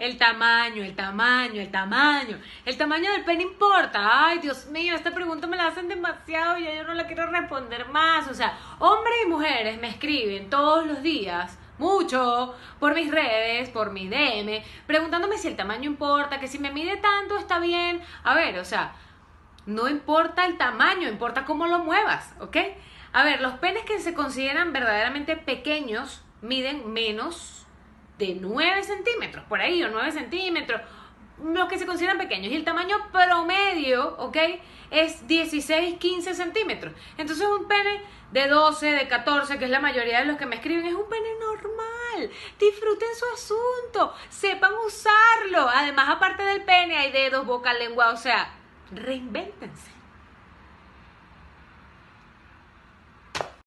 El tamaño, el tamaño, el tamaño. El tamaño del pene importa. Ay, Dios mío, esta pregunta me la hacen demasiado y ya yo no la quiero responder más. O sea, hombres y mujeres me escriben todos los días mucho por mis redes, por mi DM, preguntándome si el tamaño importa, que si me mide tanto está bien. A ver, o sea, no importa el tamaño, importa cómo lo muevas, ¿ok? A ver, los penes que se consideran verdaderamente pequeños miden menos de 9 centímetros, por ahí, o 9 centímetros, los que se consideran pequeños. Y el tamaño promedio, ¿ok? Es 16, 15 centímetros. Entonces un pene de 12, de 14, que es la mayoría de los que me escriben, es un pene normal. Disfruten su asunto, sepan usarlo. Además, aparte del pene, hay dedos, boca, lengua, o sea, reinvéntense.